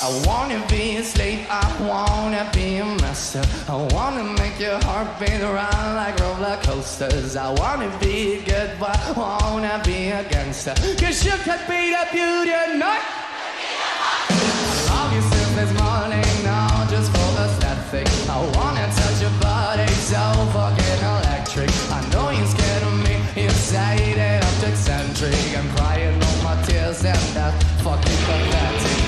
I wanna be a slave, I wanna be a master. I wanna make your heart beat around like roller coasters. I wanna be a good boy, wanna be a gangster. Cause you could be the beauty of I love you since this morning, now just for the static. I wanna touch your body, so fucking electric. I know you're scared of me, you say that I'm eccentric. I'm crying all my tears and that fucking pathetic.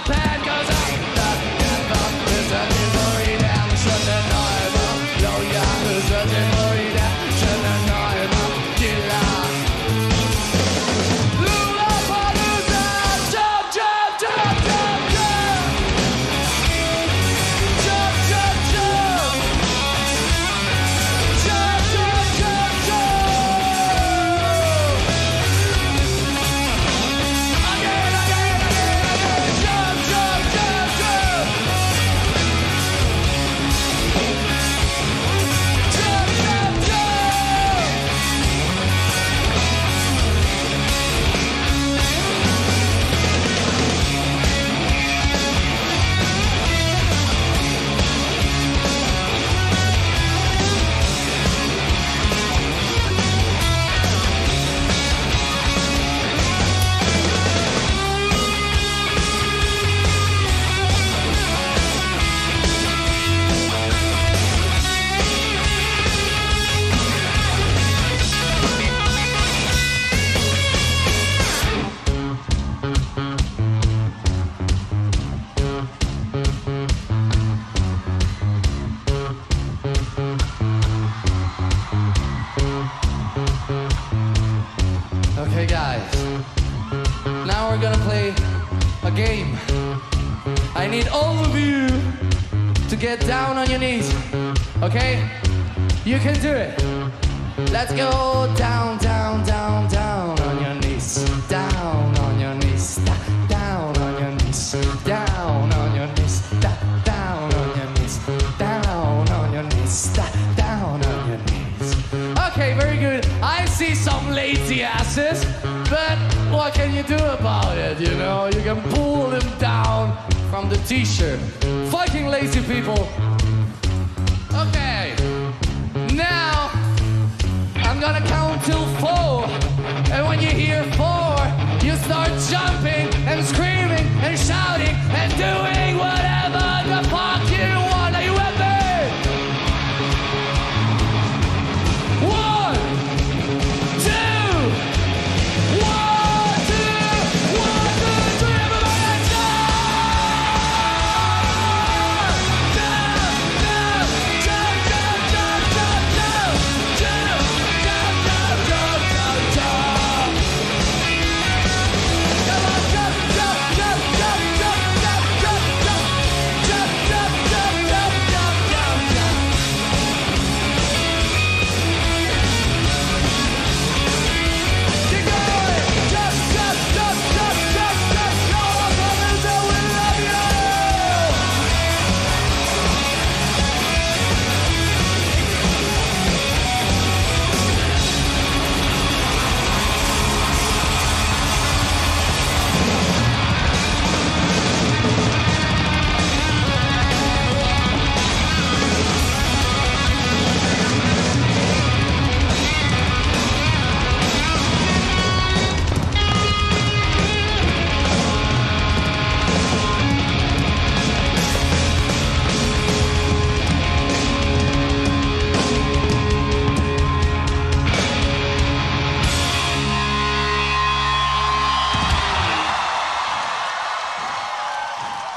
play a game. I need all of you to get down on your knees, okay? You can do it. Let's go down, down, down. see some lazy asses, but what can you do about it? You know, you can pull them down from the t-shirt. Fucking lazy people. Okay, now I'm gonna count till four, and when you hear four, you start jumping and screaming.